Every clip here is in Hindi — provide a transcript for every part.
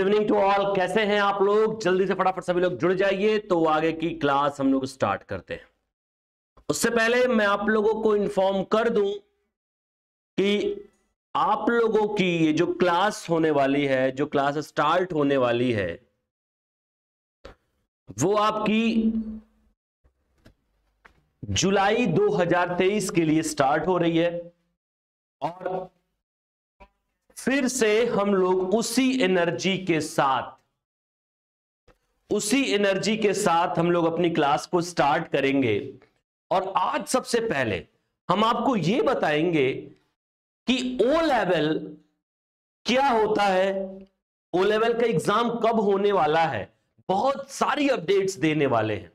गुड इवनिंग टू ऑल कैसे हैं आप लोग? जल्दी से फटाफट सभी लोग जुड़ जाइए तो आगे की क्लास हम लोग स्टार्ट करते हैं। उससे पहले मैं आप लोगों को इन्फॉर्म कर दूँ कि आप लोगों की ये जो क्लास होने वाली है, जो क्लास स्टार्ट होने वाली है, वो आपकी जुलाई 2023 के लिए स्टार्ट हो रही है और फिर से हम लोग उसी एनर्जी के साथ, उसी एनर्जी के साथ हम लोग अपनी क्लास को स्टार्ट करेंगे। और आज सबसे पहले हम आपको यह बताएँगे कि ओ लेवल क्या होता है? ओ लेवल का एग्ज़ाम कब होने वाला है? बहुत सारी अपडेट्स देने वाले हैं।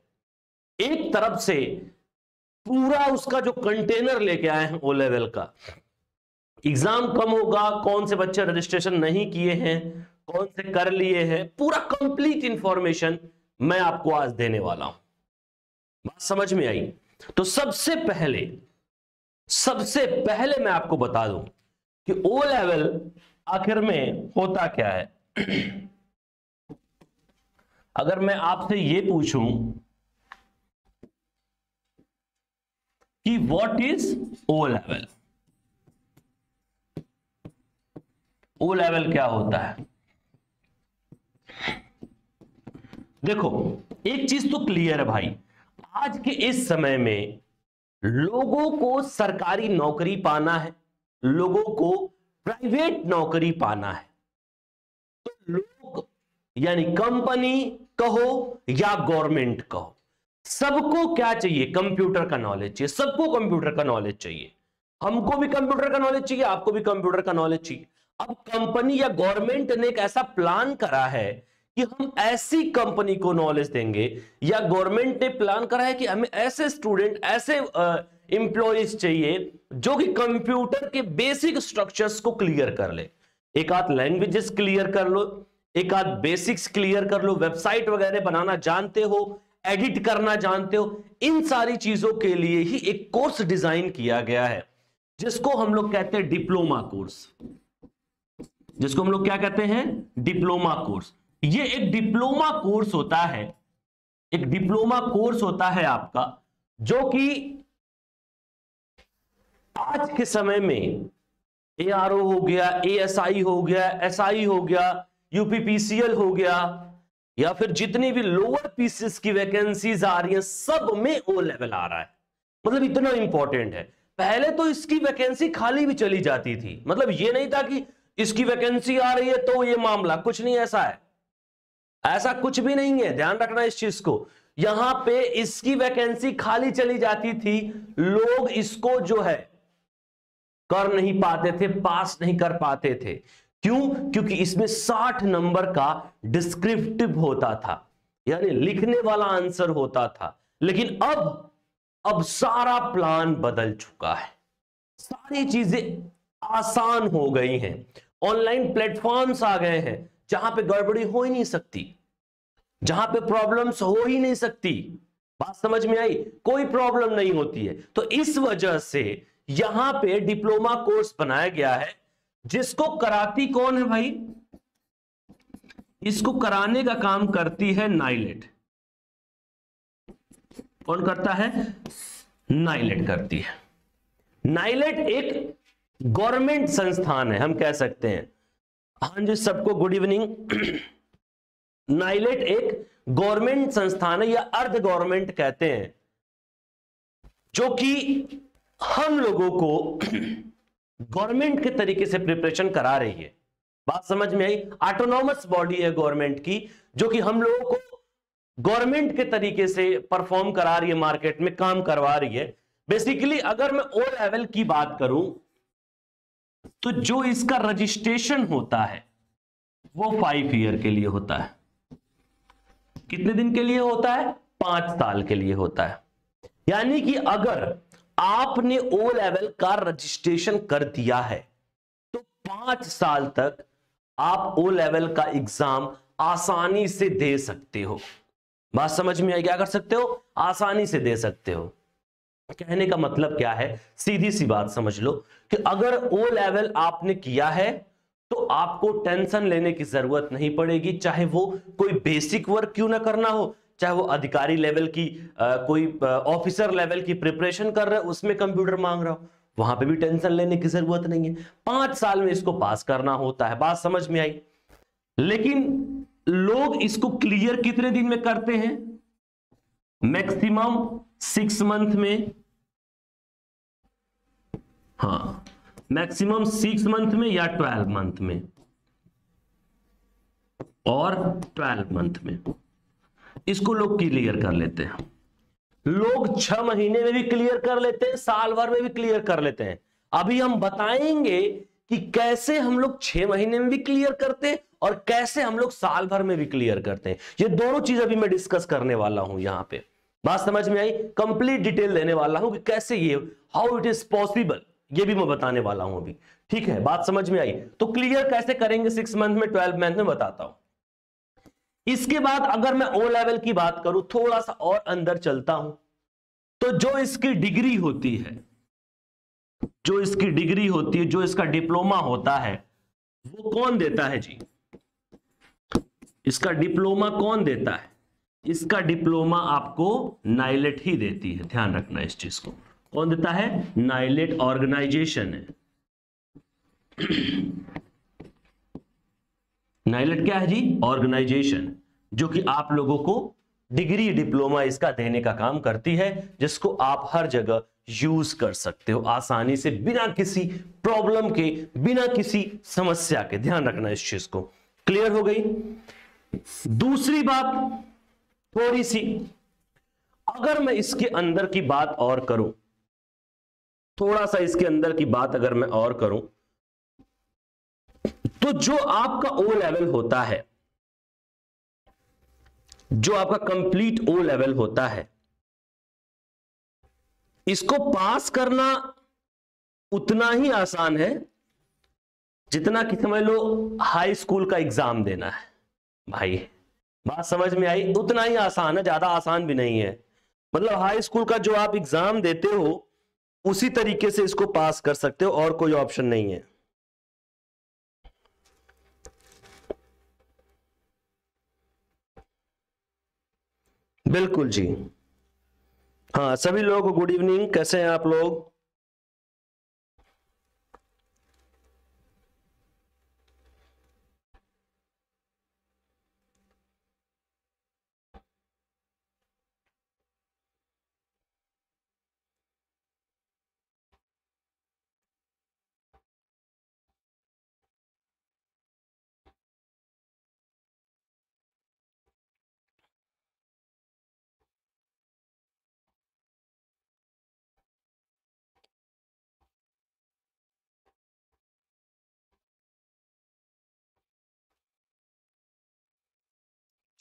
एक तरफ़ से पूरा उसका जो कंटेनर लेके आए हैं ओ लेवल का एग्ज़ाम कम होगा, कौन से बच्चे रजिस्ट्रेशन नहीं किए हैं, कौन से कर लिए हैं, पूरा कंप्लीट इंफॉर्मेशन मैं आपको आज देने वाला हूँ। बात समझ में आई? तो सबसे पहले सबसे पहले मैं आपको बता दूँ कि ओ लेवल आखिर में होता क्या है। अगर मैं आपसे यह पूछूँ कि what is O level O level क्या होता है? देखो, एक चीज़ तो क्लियर है भाई। आज के इस समय में लोगों को सरकारी नौकरी पाना है, लोगों को प्राइवेट नौकरी पाना है। तो लोग, यानी कंपनी कहो या गवर्नमेंट कहो, सबको क्या चाहिए? कंप्यूटर का नॉलेज चाहिए। सबको कंप्यूटर का नॉलेज चाहिए। हमको भी कंप्यूटर का नॉलेज चाहिए, आपको भी कंप्यूटर का नॉलेज चाहिए। अब कंपनी या गवर्नमेंट ने एक ऐसा प्लान करा है कि हम ऐसी कंपनी को नॉलेज देंगे, या गवर्नमेंट ने प्लान करा है कि हमें ऐसे स्टूडेंट ऐसे इंप्लॉयज चाहिए जो कि कंप्यूटर के बेसिक स्ट्रक्चर्स को क्लियर कर ले। एक आध लैंग्वेजेस क्लियर कर लो, एक आध बेसिक्स क्लियर कर लो वेबसाइट वगैरह बनाना जानते हो एडिट करना जानते हो, इन सारी चीज़ों के लिए ही एक कोर्स डिज़ाइन किया गया है, जिसको हम लोग कहते हैं डिप्लोमा कोर्स जिसको हम लोग क्या कहते हैं? Diploma course. ये एक डिप्लोमा कोर्स होता है, एक डिप्लोमा कोर्स होता है आपका, जो कि आज के समय में एआरओ हो गया एएसआई हो गया एसआई हो गया यूपीपीसीएल हो गया, या फिर जितनी भी लोअर पीसेस की वैकेंसीज आ रही हैं, सब में ओ लेवल आ रहा है। मतलब इतना इंपॉर्टेंट है। पहले तो इसकी वैकेंसी खाली भी चली जाती थी। मतलब ये नहीं था कि इसकी वैकेंसी आ रही है तो ये मामला कुछ नहीं ऐसा है। ऐसा कुछ भी नहीं है, ध्यान रखना इस चीज़ को। यहाँ पे इसकी वैकेंसी खाली चली जाती थी, लोग इसको जो है कर नहीं पाते थे, पास नहीं कर पाते थे। क्यों? क्योंकि इसमें 60 नंबर का डिस्क्रिप्टिव होता था, यानी लिखने वाला आंसर होता था। लेकिन अब अब सारा प्लान बदल चुका है। सारी चीज़ें आसान हो गई हैं। ऑनलाइन प्लेटफॉर्म्स आ गए हैं, जहाँ पे गड़बड़ी हो ही नहीं सकती, जहाँ पे प्रॉब्लम्स हो ही नहीं सकती। बात समझ में आई? कोई प्रॉब्लम नहीं होती है। तो इस वजह से यहाँ पे डिप्लोमा कोर्स बनाया गया है। जिसको कराती कौन है भाई? इसको कराने का काम करती है नाइलेट। कौन करता है? नाइलेट करती है। नाइलेट एक गवर्नमेंट संस्थान है, हम कह सकते हैं। हाँ जी, सबको गुड इवनिंग नाइलेट एक गवर्नमेंट संस्थान है, या अर्ध गवर्नमेंट कहते हैं, जो कि हम लोगों को गवर्नमेंट के तरीके से प्रिपरेशन करा रही है। बात समझ में आई? ऑटोनॉमस बॉडी है गवर्नमेंट की, जो कि हम लोगों को गवर्नमेंट के तरीके से परफॉर्म करा रही है मार्केट में काम करवा रही है। बेसिकली अगर मैं ओ लेवल की बात करूँ तो जो इसका रजिस्ट्रेशन होता है, वो फाइव ईयर के लिए होता है। कितने दिन के लिए होता है? पाँच साल के लिए होता है। यानी कि अगर आपने ओ लेवल का रजिस्ट्रेशन कर दिया है तो पाँच साल तक आप ओ लेवल का एग्ज़ाम आसानी से दे सकते हो। बात समझ में आई क्या कर सकते हो? आसानी से दे सकते हो। कहने का मतलब क्या है? सीधी सी बात समझ लो कि अगर ओ लेवल आपने किया है तो आपको टेंशन लेने की ज़रूरत नहीं पड़ेगी चाहे वो कोई बेसिक वर्क क्यों ना करना हो चाहे वो अधिकारी लेवल की आ, कोई ऑफिसर लेवल की प्रिपरेशन कर रहे हो उसमें कंप्यूटर मांग रहा हो वहाँ पे भी टेंशन लेने की ज़रूरत नहीं है। पाँच साल में इसको पास करना होता है बात समझ में आई? लेकिन लोग इसको क्लियर कितने दिन में करते हैं? मैक्सिमम सिक्स मंथ में? हाँ मैक्सिमम सिक्स मंथ में या ट्वेल्व मंथ में? और ट्वेल्व मंथ में। इसको लोग क्लियर कर लेते हैं। लोग छह महीने में भी क्लियर कर लेते हैं, साल भर में भी क्लियर कर लेते हैं। अभी हम बताएँगे कि कैसे हम लोग छह महीने में भी क्लियर करते हैं और कैसे हम लोग साल भर में भी क्लियर करते हैं। ये दोनों चीज़ अभी मैं डिस्कस करने वाला हूँ यहाँ पे। बात समझ में आई? कंप्लीट डिटेल देने वाला हूँ कि कैसे ये हाउ इट इज़ पॉसिबल ये भी मैं बताने वाला हूँ अभी। ठीक है, बात समझ में आई? तो क्लियर कैसे करेंगे सिक्स मंथ में ट्वेल्व मंथ में, बताता हूँ। इसके बाद अगर मैं ओ लेवल की बात करूँ, थोड़ा सा और अंदर चलता हूँ तो जो इसकी डिग्री होती है, जो इसकी डिग्री होती है, जो इसका डिप्लोमा होता है, वो कौन देता है जी? इसका डिप्लोमा कौन देता है? इसका डिप्लोमा आपको नाइलेट ही देती है, ध्यान रखना इस चीज़ को। कौन देता है? नाइलेट ऑर्गेनाइजेशन है। नाइलेट क्या है जी? ऑर्गेनाइजेशन, जो कि आप लोगों को डिग्री डिप्लोमा इसका देने का काम करती है, जिसको आप हर जगह यूज़ कर सकते हो आसानी से, बिना किसी प्रॉब्लम के, बिना किसी समस्या के। ध्यान रखना इस चीज़ को। क्लियर हो गई? दूसरी बात थोड़ी सी अगर मैं इसके अंदर की बात और करूँ थोड़ा सा इसके अंदर की बात अगर मैं और करूँ तो जो आपका ओ लेवल होता है, जो आपका कंप्लीट ओ लेवल होता है, इसको पास करना उतना ही आसान है, जितना कि समझ लो हाई स्कूल का एग्ज़ाम देना है। भाई बात समझ में आई? उतना ही आसान है, ज़्यादा आसान भी नहीं है। मतलब हाई स्कूल का जो आप एग्ज़ाम देते हो, उसी तरीके से इसको पास कर सकते हो, और कोई ऑप्शन नहीं है। बिल्कुल जी। हाँ सभी लोग गुड इवनिंग कैसे हैं आप लोग?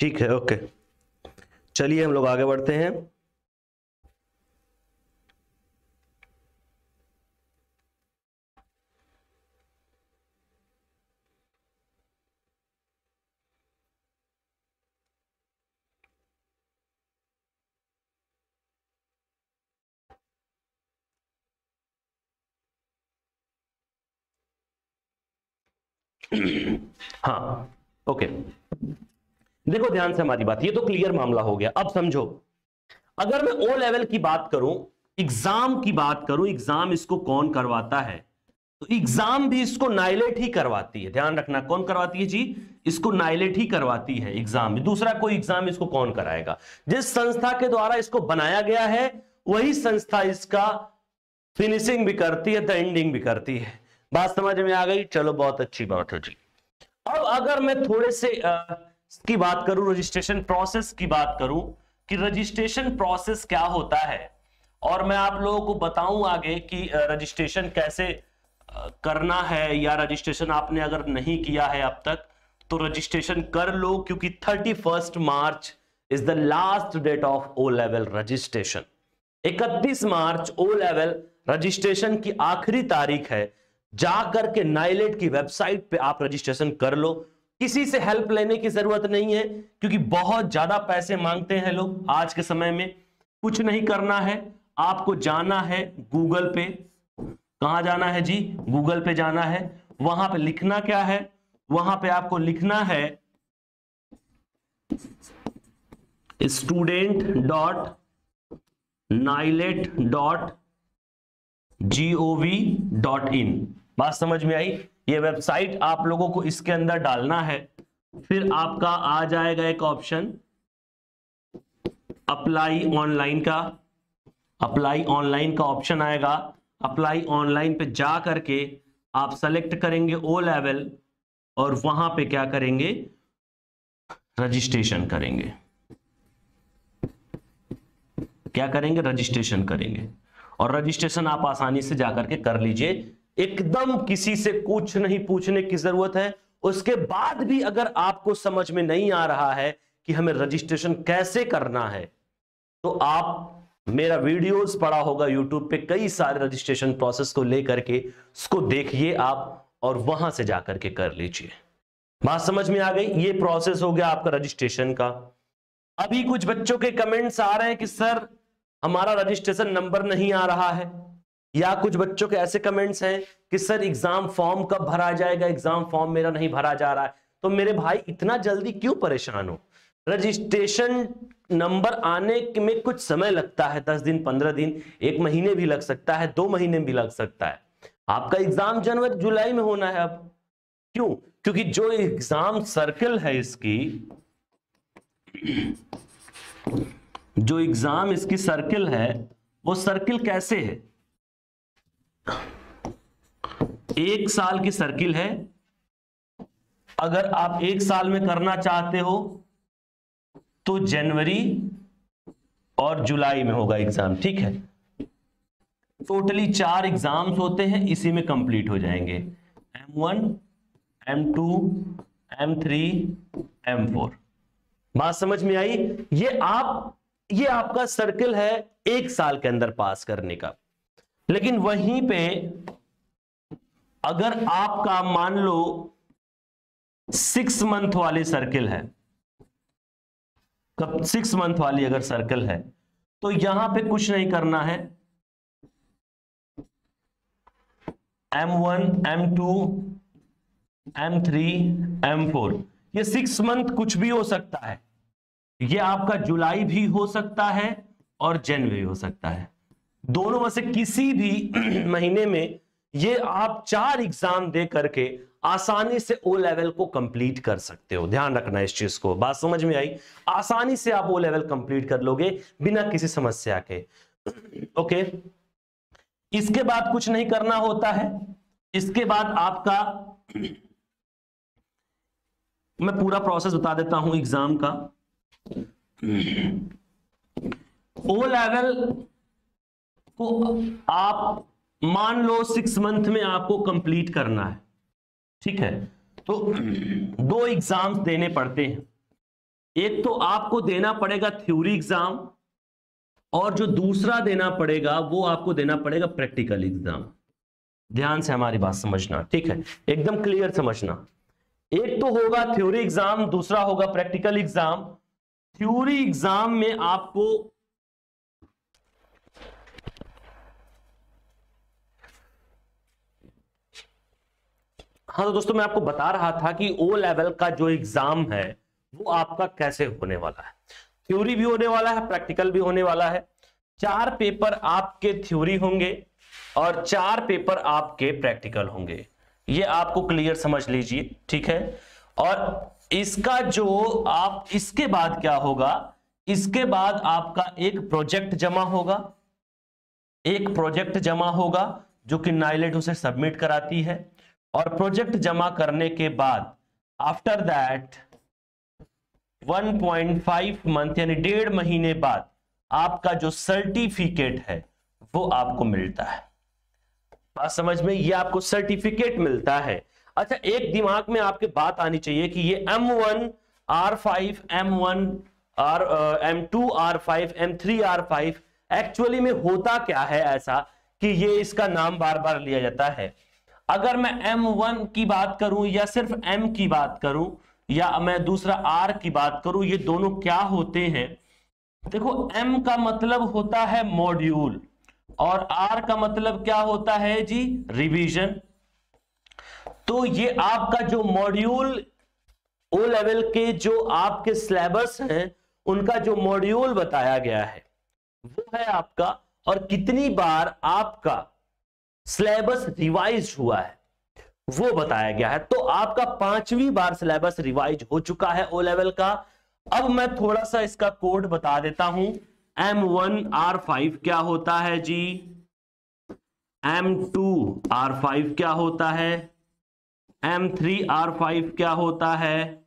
ठीक है ओके। चलिए हम लोग आगे बढ़ते हैं। हाँ ओके। देखो ध्यान से हमारी बात ये तो क्लियर मामला हो गया। अब समझो अगर मैं ओ लेवल की बात करूँ एग्ज़ाम की बात करूँ एग्ज़ाम इसको कौन करवाता है? तो एग्ज़ाम भी इसको नाइलेट ही करवाती है। ध्यान रखना कौन करवाती है जी? इसको नाइलेट ही करवाती है एग्ज़ाम दूसरा कोई एग्ज़ाम इसको कौन कराएगा? जिस संस्था के द्वारा इसको बनाया गया है वही संस्था इसका फिनिशिंग भी करती है द एंडिंग भी करती है। बात समझ में आ गई? चलो बहुत अच्छी बात है जी। अब अगर मैं थोड़े से आ, की बात करूँ रजिस्ट्रेशन प्रोसेस की बात करूँ, कि रजिस्ट्रेशन प्रोसेस क्या होता है? और मैं आप लोगों को बताऊँ आगे कि रजिस्ट्रेशन कैसे करना है, या रजिस्ट्रेशन आपने अगर नहीं किया है अब तक तो रजिस्ट्रेशन कर लो, क्योंकि thirty first March is the last date of O level registration 31 March O level registration की आखिरी तारीख है। जाकर के नाइलेट की वेबसाइट पे आप रजिस्ट्रेशन कर लो। किसी से हेल्प लेने की ज़रूरत नहीं है, क्योंकि बहुत ज़्यादा पैसे मांगते हैं लोग आज के समय में। कुछ नहीं करना है, आपको जाना है गूगल पे। कहा जाना है जी? गूगल पे जाना है। वहाँ पे लिखना क्या है? वहाँ पे आपको लिखना है student dot NIELIT dot G O V dot समझ में आई? ये वेबसाइट आप लोगों को इसके अंदर डालना है। फिर आपका आ जाएगा एक ऑप्शन, अप्लाई ऑनलाइन का। अप्लाई ऑनलाइन का ऑप्शन आएगा। अप्लाई ऑनलाइन पे जा करके आप सेलेक्ट करेंगे ओ लेवल और वहाँ पे क्या करेंगे? रजिस्ट्रेशन करेंगे। क्या करेंगे? रजिस्ट्रेशन करेंगे। और रजिस्ट्रेशन आप आसानी से जाकर के कर लीजिए। एकदम किसी से कुछ नहीं, पूछने की ज़रूरत है। उसके बाद भी अगर आपको समझ में नहीं आ रहा है कि हमें रजिस्ट्रेशन कैसे करना है तो आप मेरा वीडियोस पड़ा होगा यूट्यूब पे कई सारे रजिस्ट्रेशन प्रोसेस को लेकर के, उसको देखिए आप और वहाँ से जाकर के कर लीजिए। बात समझ में आ गई? ये प्रोसेस हो गया आपका रजिस्ट्रेशन का। अभी कुछ बच्चों के कमेंट्स आ रहे हैं कि, सर, हमारा रजिस्ट्रेशन नंबर नहीं आ रहा है। या कुछ बच्चों के ऐसे कमेंट्स हैं कि, सर एग्ज़ाम फॉर्म कब भरा जाएगा? एग्ज़ाम फॉर्म मेरा नहीं भरा जा रहा है। तो मेरे भाई, इतना जल्दी क्यों परेशान हो? रजिस्ट्रेशन नंबर आने में कुछ समय लगता है, दस दिन, पंद्रह दिन, एक महीने भी लग सकता है, दो महीने भी लग सकता है। आपका एग्ज़ाम जनवरी, जुलाई में होना है अब। क्यों? क्योंकि जो एग्ज़ाम सर्कल है इसकी, जो एग्ज़ाम इसकी सर्किल है, वो सर्किल कैसे है? एक साल की सर्किल है। अगर आप एक साल में करना चाहते हो तो जनवरी और जुलाई में होगा एग्ज़ाम, ठीक है? टोटली चार एग्ज़ाम्स होते हैं, इसी में कंप्लीट हो जाएँगे। M one M two M three M four बात समझ में आई? ये आप, ये आपका सर्कल है एक साल के अंदर पास करने का। लेकिन वहीं पे अगर आपका मान लो सिक्स मंथ वाली सर्किल है, कब सिक्स मंथ वाली अगर सर्कल है तो यहाँ पे कुछ नहीं करना है। M one M two M three M four ये सिक्स मंथ कुछ भी हो सकता है। ये आपका जुलाई भी हो सकता है और जनवरी हो सकता है। दोनों में से किसी भी महीने में ये आप चार एग्ज़ाम दे करके आसानी से ओ लेवल को कंप्लीट कर सकते हो। ध्यान रखना इस चीज़ को। बात समझ में आई? आसानी से आप ओ लेवल कंप्लीट कर लोगे बिना किसी समस्या के। ओके इसके बाद कुछ नहीं करना होता है। इसके बाद आपका मैं पूरा प्रोसेस बता देता हूँ एग्ज़ाम का। ओ लेवल को आप मान लो सिक्स मंथ में आपको कंप्लीट करना है। ठीक है? तो दो एग्ज़ाम्स देने पड़ते हैं। एक तो आपको देना पड़ेगा थ्योरी एग्ज़ाम और जो दूसरा देना पड़ेगा, वो आपको देना पड़ेगा प्रैक्टिकल एग्ज़ाम ध्यान से हमारी बात समझना, ठीक है? एकदम क्लियर समझना। एक तो होगा थ्योरी एग्ज़ाम दूसरा होगा प्रैक्टिकल एग्ज़ाम थ्योरी एग्ज़ाम में आपको हाँ तो दोस्तों, मैं आपको बता रहा था कि ओ लेवल का जो एग्ज़ाम है, वो आपका कैसे होने वाला है? थ्योरी भी होने वाला है प्रैक्टिकल भी होने वाला है। चार पेपर आपके थ्योरी होंगे और चार पेपर आपके प्रैक्टिकल होंगे। ये आपको क्लियर समझ लीजिए, ठीक है? और इसका जो आप, इसके बाद क्या होगा? इसके बाद आपका एक प्रोजेक्ट जमा होगा। एक प्रोजेक्ट जमा होगा, जो कि नाइलेट उसे सबमिट कराती है। और प्रोजेक्ट जमा करने के बाद आफ्टर दैट 1.5 मंथ यानी डेढ़ महीने बाद, आपका जो सर्टिफिकेट है, वो आपको मिलता है। बात समझ में? ये आपको सर्टिफिकेट मिलता है। अच्छा एक दिमाग में आपके बात आनी चाहिए कि ये M one R five M one R M two R five M three R five actually में होता क्या है ऐसा कि ये इसका नाम बार बार लिया जाता है? अगर मैं एम वन की बात करूँ या सिर्फ़ एम की बात करूँ या मैं दूसरा आर की बात करूँ, ये दोनों क्या होते हैं? देखो एम का मतलब होता है मॉड्यूल और आर का मतलब क्या होता है जी? रिवीजन तो ये आपका जो मॉड्यूल ओ लेवल के जो आपके सिलेबस हैं, उनका जो मॉड्यूल बताया गया है, वो है आपका और कितनी बार आपका सिलेबस रिवाइज हुआ है। वो बताया गया है। तो आपका पांचवी बार सिलेबस रिवाइज हो चुका है ओ लेवल का। अब मैं थोड़ा सा इसका कोड बता देता हूँ। एम वन आर फाइव क्या होता है जी? एम टू आर फाइव क्या होता है? एम थ्री आर फाइव क्या होता है?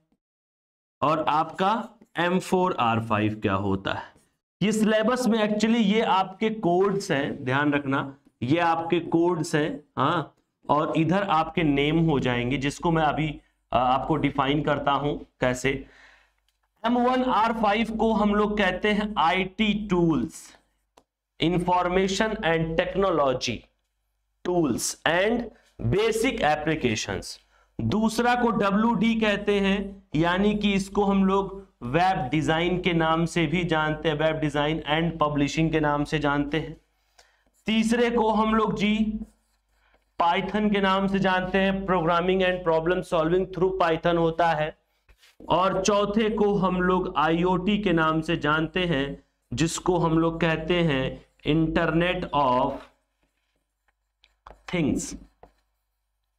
और आपका एम फोर आर फाइव क्या होता है? ये सिलेबस में एक्चुअली ये आपके कोड्स हैं। ध्यान रखना। ये आपके कोड्स हैं हाँ और इधर आपके नेम हो जाएँगे, जिसको मैं अभी आपको डिफाइन करता हूँ कैसे। एम वन आर फाइव को हम लोग कहते हैं IT tools information and technology tools and basic applications दूसरा को डी कहते हैं, यानी कि इसको हम लोग वेब डिज़ाइन के नाम से भी जानते हैं वेब डिज़ाइन एंड पब्लिशिंग के नाम से जानते हैं। तीसरे को हम लोग जी पाइथन के नाम से जानते हैं programming and problem solving through Python होता है। और चौथे को हम लोग आईओटी के नाम से जानते हैं जिसको हम लोग कहते हैं इंटरनेट ऑफ़ थिंग्स।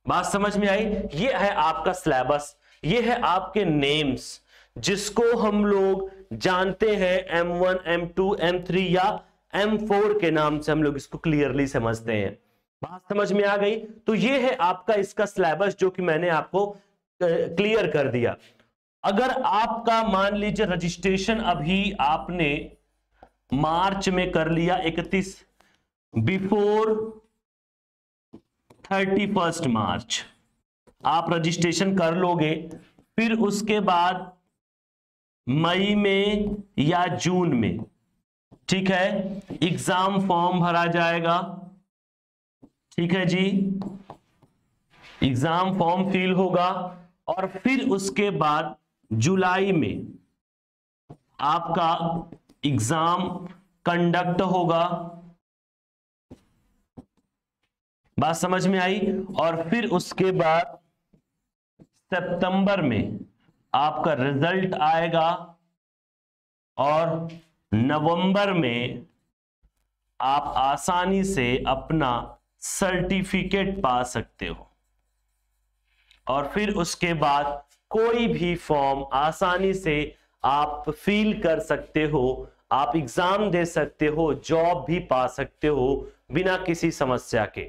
बात समझ में आई? ये है आपका सिलेबस ये है आपके नेम्स जिसको हम लोग जानते हैं M1, M2, M3 या M4 के नाम से हम लोग इसको क्लियरली समझते हैं। बात समझ में आ गई? तो ये है आपका इसका सिलेबस जो कि मैंने आपको क्लियर कर दिया। अगर आपका मान लीजिए रजिस्ट्रेशन अभी आपने मार्च में कर लिया 31 बिफोर थर्टी फ़र्स्ट मार्च, आप रजिस्ट्रेशन कर लोगे, फिर उसके बाद मई में या जून में ठीक है? एग्ज़ाम फॉर्म भरा जाएगा। ठीक है जी? एग्ज़ाम फॉर्म फिल होगा और फिर उसके बाद जुलाई में आपका एग्ज़ाम कंडक्ट होगा। बात समझ में आई? और फिर उसके बाद सितंबर में आपका रिज़ल्ट आएगा और नवंबर में आप आसानी से अपना सर्टिफिकेट पा सकते हो। और फिर उसके बाद कोई भी फॉर्म आसानी से आप फिल कर सकते हो, आप एग्ज़ाम दे सकते हो, जॉब भी पा सकते हो बिना किसी समस्या के।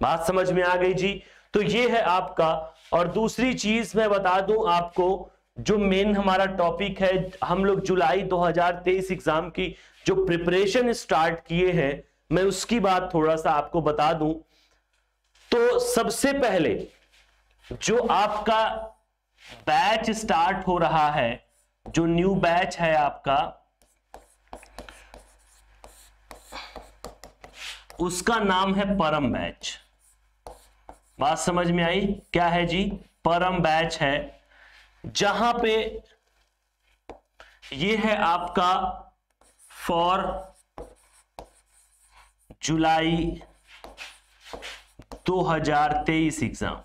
बात समझ में आ गई जी? तो ये है आपका। और दूसरी चीज़ मैं बता दूँ आपको जो मेन हमारा टॉपिक है, हम लोग जुलाई 2023 एग्ज़ाम की जो प्रिपरेशन स्टार्ट किए हैं, मैं उसकी बात थोड़ा सा आपको बता दूँ। तो सबसे पहले, जो आपका बैच स्टार्ट हो रहा है, जो न्यू बैच है आपका, उसका नाम है परम बैच बात समझ में आई? क्या है जी? परम बैच है। जहाँ पे ये है आपका फॉर जुलाई 2023 एग्ज़ाम।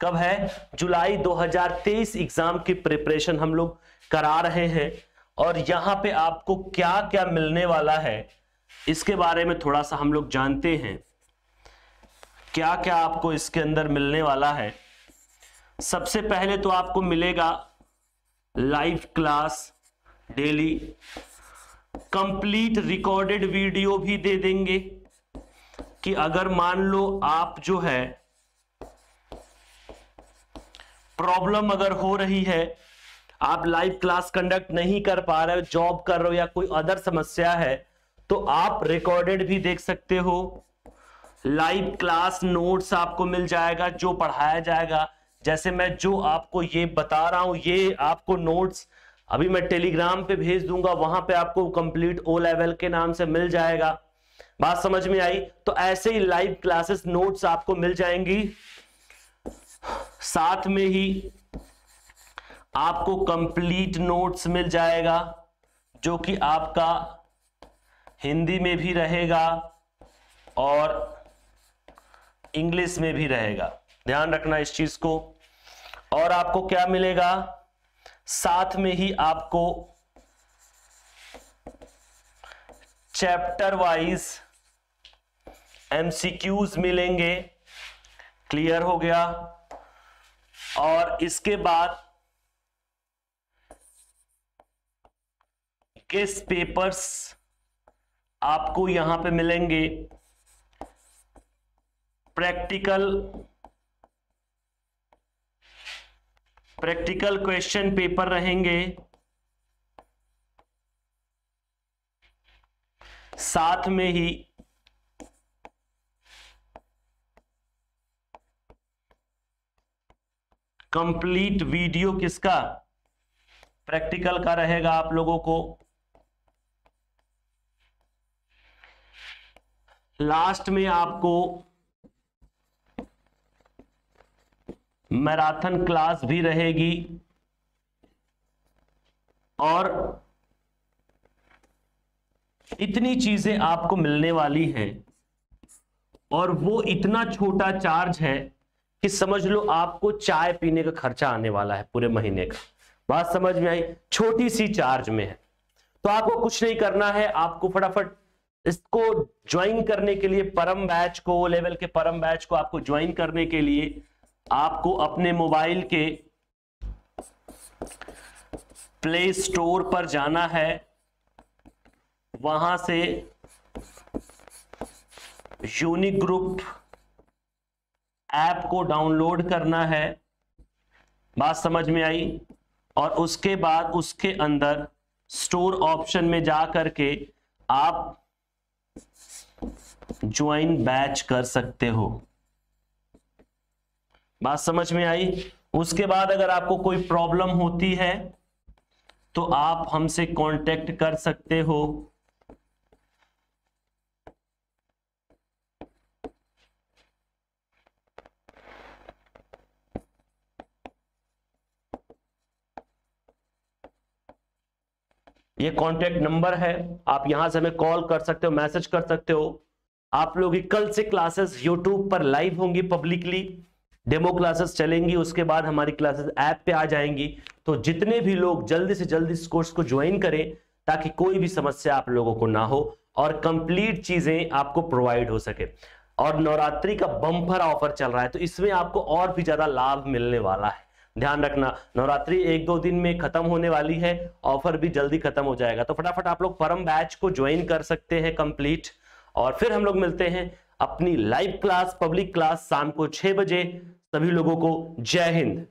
कब है? जुलाई 2023 एग्ज़ाम की प्रिपरेशन हम लोग करा रहे हैं और यहाँ पे आपको क्या क्या मिलने वाला है, इसके बारे में थोड़ा सा हम लोग जानते हैं। क्या क्या आपको इसके अंदर मिलने वाला है? सबसे पहले तो आपको मिलेगा live class, daily. Complete recorded video भी दे देंगे कि अगर मान लो आप जो है, प्रॉब्लम अगर हो रही है, आप लाइव क्लास कंडक्ट नहीं कर पा रहे हो, जॉब कर रहे हो या कोई अदर समस्या है तो आप रिकॉर्डेड भी देख सकते हो। लाइव क्लास नोट्स आपको मिल जाएगा, जो पढ़ाया जाएगा जैसे मैं जो आपको ये बता रहा हूँ, ये आपको नोट्स अभी मैं टेलीग्राम पे भेज दूँगा, वहाँ पे आपको कंप्लीट ओ लेवल के नाम से मिल जाएगा। बात समझ में आई? तो ऐसे ही लाइव क्लासेस नोट्स आपको मिल जाएँगी। साथ में ही आपको कंप्लीट नोट्स मिल जाएगा, जो कि आपका हिंदी में भी रहेगा और इंग्लिश में भी रहेगा। ध्यान रखना इस चीज़ को। और आपको क्या मिलेगा? साथ में ही आपको चैप्टर वाइज एमसीक्यूज मिलेंगे। क्लियर हो गया। और इसके बाद किस पेपर्स आपको यहाँ पे मिलेंगे? प्रैक्टिकल प्रैक्टिकल क्वेश्चन पेपर रहेंगे। साथ में ही कंप्लीट वीडियो किसका? प्रैक्टिकल का रहेगा आप लोगों को। लास्ट में आपको मैराथन क्लास भी रहेगी। और इतनी चीज़ें आपको मिलने वाली हैं। और वो इतना छोटा चार्ज है कि समझ लो आपको चाय पीने का खर्चा आने वाला है पूरे महीने का। बात समझ में आई? छोटी सी चार्ज में है। तो आपको कुछ नहीं करना है, आपको फटाफट इसको ज्वाइन करने के लिए परम बैच को लेवल के परम बैच को आपको ज्वाइन करने के लिए आपको अपने मोबाइल के प्ले स्टोर पर जाना है। वहाँ से यूनिक ग्रुप ऐप को डाउनलोड करना है। बात समझ में आई? और उसके बाद उसके अंदर स्टोर ऑप्शन में जा करके आप ज्वाइन बैच कर सकते हो। बात समझ में आई? उसके बाद अगर आपको कोई प्रॉब्लम होती है तो आप हमसे कांटेक्ट कर सकते हो। ये कांटेक्ट नंबर है। आप यहाँ से हमें कॉल कर सकते हो मैसेज कर सकते हो। आप लोग कल से क्लासेस यूट्यूब पर लाइव होंगी पब्लिकली डेमो क्लासेस चलेंगी, उसके बाद हमारी क्लासेस ऐप पे आ जाएँगी। तो जितने भी लोग जल्दी से जल्दी इस कोर्स को ज्वाइन करें, ताकि कोई भी समस्या आप लोगों को ना हो और कंप्लीट चीज़ें आपको प्रोवाइड हो सके। और नवरात्रि का बम्पर ऑफ़र चल रहा है तो इसमें आपको और भी ज़्यादा लाभ मिलने वाला है। ध्यान रखना, नवरात्रि एक दो दिन में खत्म होने वाली है ऑफ़र भी जल्दी खत्म हो जाएगा। तो फटाफट आप लोग परम बैच को ज्वाइन कर सकते हैं कंप्लीट और फिर हम लोग मिलते हैं। अपनी लाइव क्लास पब्लिक क्लास शाम को छह बजे। सभी लोगों को जय हिंद।